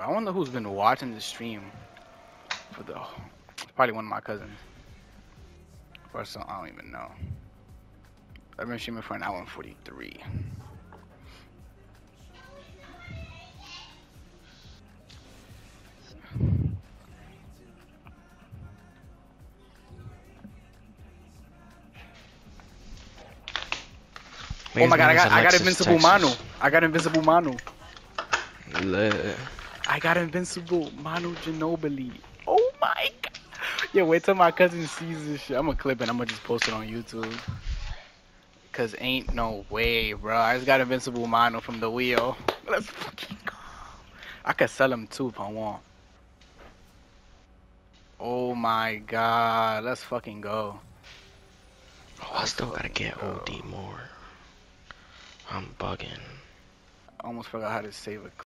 But I wonder who's been watching the stream for the. Probably one of my cousins. Or some, I don't even know. I've been streaming for an hour and 43. Oh my god, I got I got invincible Manu. I got invincible Manu. Lit. I got invincible Manu Ginobili. Oh my god. Yo, wait till my cousin sees this shit. I'm gonna clip it. I'm gonna just post it on YouTube. Cause ain't no way, bro. I just got invincible Manu from the wheel. Let's fucking go. I could sell him too if I want. Oh my god. Let's fucking go. Oh, I still gotta get OD more. I'm bugging. I almost forgot how to save a